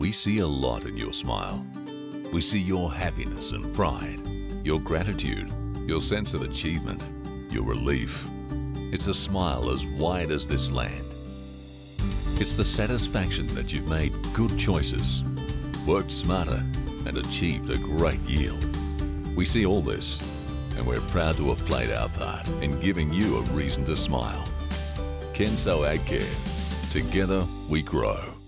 We see a lot in your smile. We see your happiness and pride, your gratitude, your sense of achievement, your relief. It's a smile as wide as this land. It's the satisfaction that you've made good choices, worked smarter, and achieved a great yield. We see all this, and we're proud to have played our part in giving you a reason to smile. Kenso AgCare. Together we grow.